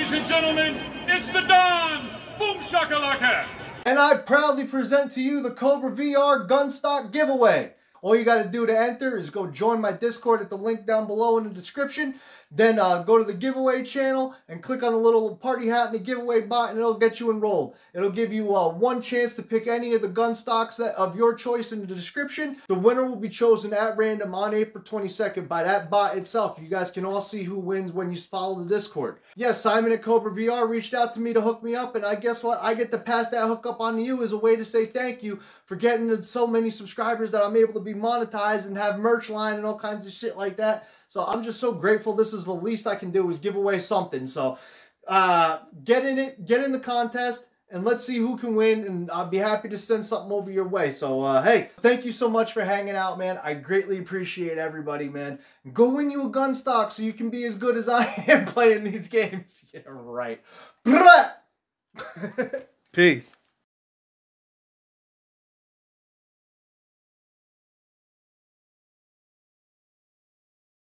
Ladies and gentlemen, it's the Don Boom Shakalaka. And I proudly present to you the Kobra VR Gunstock giveaway. All you got to do to enter is go join my Discord at the link down below in the description. Then uh, go to the giveaway channel and click on the little party hat in the giveaway bot and it'll get you enrolled. It'll give you uh, one chance to pick any of the gun stocks that, of your choice in the description. The winner will be chosen at random on April 22nd by that bot itself. You guys can all see who wins when you follow the Discord. Yes, Simon at Kobra VR reached out to me to hook me up and I guess what? I get to pass that hookup on to you as a way to say thank you for getting so many subscribers that I'm able to be monetized and have merch line and all kinds of shit like that. So I'm just so grateful. This is the least I can do is give away something. So uh, get in it, get in the contest, and let's see who can win. And I'll be happy to send something over your way. So uh, hey, thank you so much for hanging out, man. I greatly appreciate everybody, man. Go win you a gun stock so you can be as good as I am playing these games. Yeah, right. Peace.